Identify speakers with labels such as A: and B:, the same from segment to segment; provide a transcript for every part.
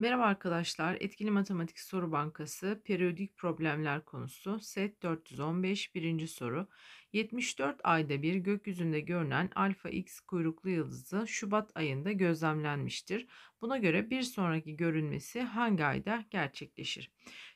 A: Merhaba arkadaşlar. Etkili Matematik Soru Bankası periyodik problemler konusu set 415 birinci soru. 74 ayda bir gökyüzünde görünen alfa x kuyruklu yıldızı Şubat ayında gözlemlenmiştir. Buna göre bir sonraki görünmesi hangi ayda gerçekleşir?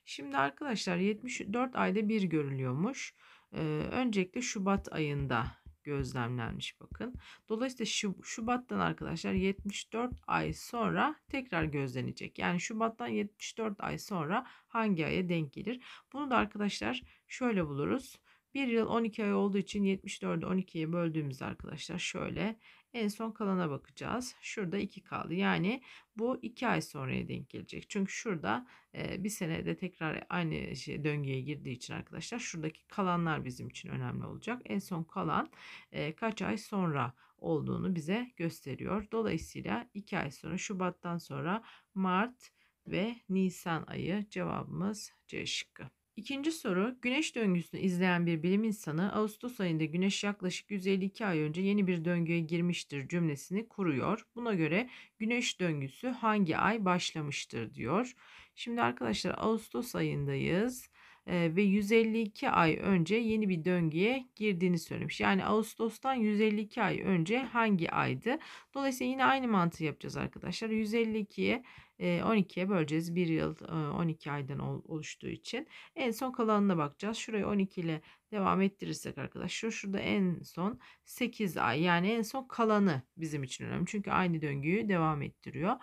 A: Şimdi arkadaşlar 74 ayda bir görülüyormuş. Ee, öncelikle Şubat ayında gözlemlenmiş bakın. Dolayısıyla şu, Şubat'tan arkadaşlar 74 ay sonra tekrar gözlenecek. Yani Şubat'tan 74 ay sonra hangi aya denk gelir? Bunu da arkadaşlar şöyle buluruz. 1 yıl 12 ay olduğu için 74'ü 12'ye böldüğümüzde arkadaşlar şöyle en son kalana bakacağız. Şurada 2 kaldı. Yani bu 2 ay sonraya denk gelecek. Çünkü şurada e, bir senede tekrar aynı şey döngüye girdiği için arkadaşlar şuradaki kalanlar bizim için önemli olacak. En son kalan e, kaç ay sonra olduğunu bize gösteriyor. Dolayısıyla 2 ay sonra Şubat'tan sonra Mart ve Nisan ayı cevabımız C şıkkı. İkinci soru, güneş döngüsünü izleyen bir bilim insanı Ağustos ayında güneş yaklaşık 152 ay önce yeni bir döngüye girmiştir cümlesini kuruyor. Buna göre güneş döngüsü hangi ay başlamıştır diyor. Şimdi arkadaşlar Ağustos ayındayız ve 152 ay önce yeni bir döngüye girdiğini söylemiş. Yani Ağustos'tan 152 ay önce hangi aydı? Dolayısıyla yine aynı mantığı yapacağız arkadaşlar. 152'ye 12'ye böleceğiz. Bir yıl 12 aydan oluştuğu için. En son kalanına bakacağız. Şurayı 12 ile devam ettirirsek arkadaşlar şurada en son 8 ay yani en son kalanı bizim için önemli. Çünkü aynı döngüyü devam ettiriyor.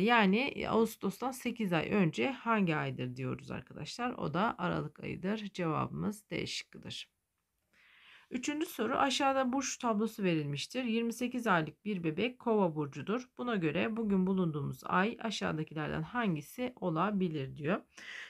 A: Yani Ağustos'tan 8 ay önce hangi aydır diyoruz arkadaşlar. O da Aralık ayıdır. Cevabımız D şıkkıdır. Üçüncü soru aşağıda burç tablosu verilmiştir. 28 aylık bir bebek kova burcudur. Buna göre bugün bulunduğumuz ay aşağıdakilerden hangisi olabilir diyor.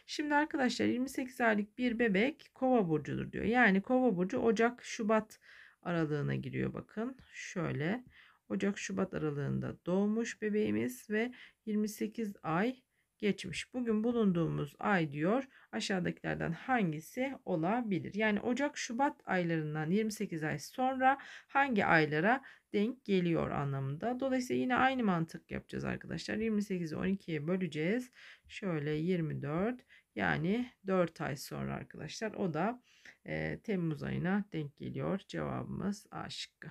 A: Şimdi arkadaşlar 28 aylık bir bebek kova burcudur diyor. Yani kova burcu Ocak Şubat aralığına giriyor bakın. Şöyle Ocak Şubat aralığında doğmuş bebeğimiz ve 28 ay geçmiş. Bugün bulunduğumuz ay diyor aşağıdakilerden hangisi olabilir? Yani Ocak Şubat aylarından 28 ay sonra hangi aylara denk geliyor anlamında. Dolayısıyla yine aynı mantık yapacağız arkadaşlar. 28'i 12'ye böleceğiz. Şöyle 24 yani 4 ay sonra arkadaşlar o da e, Temmuz ayına denk geliyor. Cevabımız A şıkkı.